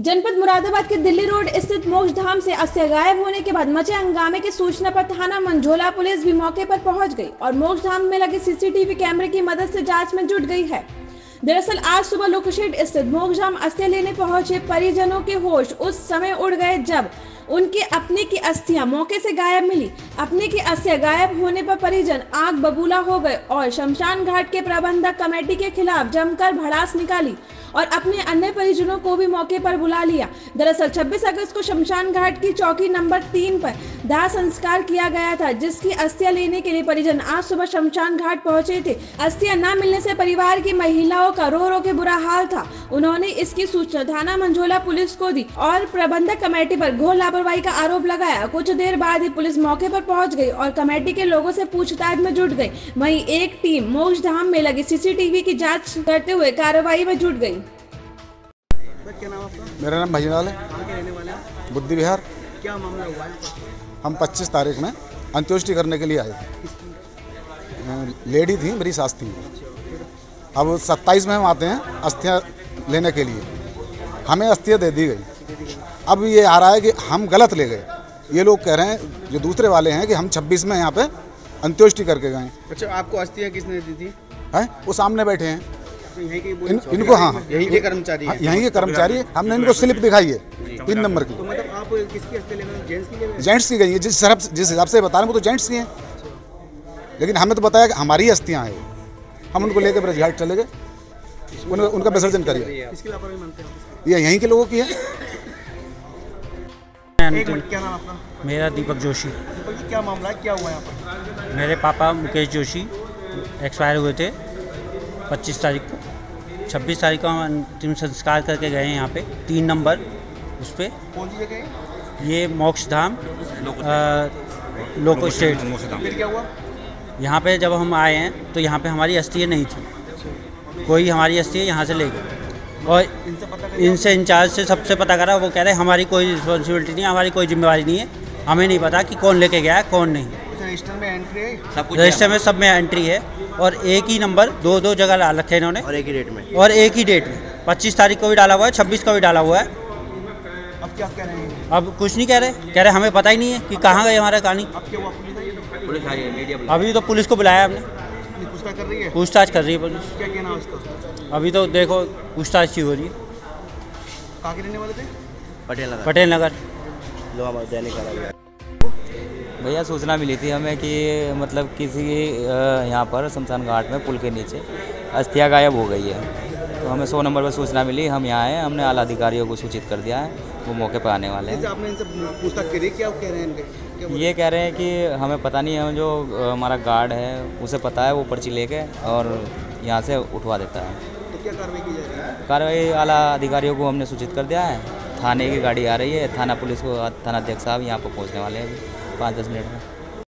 जनपद मुरादाबाद के दिल्ली रोड स्थित मोक्ष धाम से अस्थि गायब होने के बाद मचे हंगामे की सूचना पर थाना मंझोला पुलिस भी मौके पर पहुँच गई और मोक्ष धाम में लगे सीसीटीवी कैमरे की मदद से जाँच में जुट गई है। दरअसल, आज सुबह लोकशेड स्थित मोक्षधाम अस्थि लेने पहुँचे परिजनों के होश उस समय उड़ गए जब उनके अपने की अस्थियाँ मौके से गायब मिली। अपने की अस्थियाँ गायब होने पर परिजन आग बबूला हो गए और शमशान घाट के प्रबंधक कमेटी के खिलाफ जमकर भड़ास निकाली और अपने अन्य परिजनों को भी मौके पर बुला लिया। दरअसल 26 अगस्त को शमशान घाट की चौकी नंबर तीन पर दाह संस्कार किया गया था, जिसकी अस्थियाँ लेने के लिए परिजन आज सुबह शमशान घाट पहुँचे थे। अस्थियाँ न मिलने से परिवार की महिलाओं का रो रो के बुरा हाल था। उन्होंने इसकी सूचना थाना मंझोला पुलिस को दी और प्रबंधक कमेटी पर घोर लापरवाही का आरोप लगाया। कुछ देर बाद ही पुलिस मौके पर पहुँच गई और कमेटी के लोगों से पूछताछ में जुट गई। वहीं एक टीम मोक्ष धाम में लगी। सीसीटीवी की जाँच करते हुए कार्रवाई में जुट गई। सर क्या नाम आपका? मेरा नाम भजनाल है। कहाँ के रहने वाले हैं बुद्धि विहार। क्या मामला हुआ है हम 25 तारीख में अंत्योष्टि करने के लिए आए। थे लेडी थी मेरी सास थी। अब 27 में हम आते हैं अस्थियाँ लेने के लिए। हमें अस्थियाँ दे दी गई। अब ये आ रहा है कि हम गलत ले गए। ये लोग कह रहे हैं जो दूसरे वाले हैं कि हम 26 में यहाँ पे अंत्योष्टि करके गए अच्छा आपको अस्थियाँ किसने दी थी? हैं? वो सामने बैठे हैं। इन, इनको हाँ यहीं के कर्मचारी हाँ, हैं। यहीं के कर्मचारी हैं। हमने इनको स्लिप दिखाई है तीन नंबर की। तो मतलब आप किसकी हैं? जेंट्स की हैं? गई है। जिस हिसाब जिस हिसाब से बता रहे हैं वो तो जेंट्स की हैं। लेकिन हमें तो बताया कि हमारी ही अस्थियाँ हैं। हम उनको लेकर ब्रजघाट चले गए। उनका विसर्जन करिए। हैं? ये यहीं के लोगों की है। आपका? मेरा दीपक जोशी। दीपक जी क्या मामला है? क्या हुआ यहाँ पर? मेरे पापा मुकेश जोशी एक्सपायर हुए थे 25 तारीख को। 26 तारीख को हम अंतिम संस्कार करके गए हैं यहाँ पे। तीन नंबर उस पर कौन सी जगह ये मोक्ष धाम लोको स्टेट क्या हुआ? यहाँ पे जब हम आए हैं तो यहाँ पे हमारी अस्थियाँ नहीं थी। कोई हमारी अस्थियाँ यहाँ से ले गए। और इनसे पता कर इनसे इंचार्ज से सबसे पता करा वो कह रहे हैं हमारी कोई रिस्पॉन्सिबिलिटी नहीं हमारी कोई जिम्मेवारी नहीं है। हमें नहीं पता कि कौन लेके गया है कौन नहीं। रजिस्टर में एंट्री है? रजिस्टर में सब में एंट्री है और एक ही नंबर दो दो जगह डाल रखे हैं इन्होंने। और एक ही डेट में। और एक ही डेट में। पच्चीस तारीख को भी डाला हुआ है छब्बीस को भी डाला हुआ है। अब क्या कह रहे हैं? अब कुछ नहीं कह रहे। कह रहे हमें पता ही नहीं है कि कहाँ गए हमारा कहानी मीडिया अभी तो पुलिस को बुलाया हमने। पूछताछ कर रही है? पूछताछ कर रही है पुलिस। क्या कहना उसका? अभी तो देखो पूछताछ की हो रही है। कहाँ के रहने वाले थे? पटेल नगर। पटेल नगर। दैनिक भैया सूचना मिली थी हमें कि मतलब किसी यहाँ पर शमशान घाट में पुल के नीचे अस्थियाँ गायब हो गई है। तो हमें सौ नंबर पर सूचना मिली हम यहाँ आए हमने आला अधिकारियों को सूचित कर दिया है। वो मौके पर आने वाले हैं। आपने इनसे पूछताछ करी क्या कह रहे हैं इनके? ये कह रहे हैं कि हमें पता नहीं है जो हमारा गार्ड है उसे पता है वो पर्ची लेके और यहाँ से उठवा देता है। तो क्या कार्रवाई की जा रही है? कार्रवाई आला अधिकारियों को हमने सूचित कर दिया है। थाने की गाड़ी आ रही है थाना पुलिस को थाना अध्यक्ष साहब यहाँ पर पहुँचने वाले हैं अभी पाँच दस मिनट में।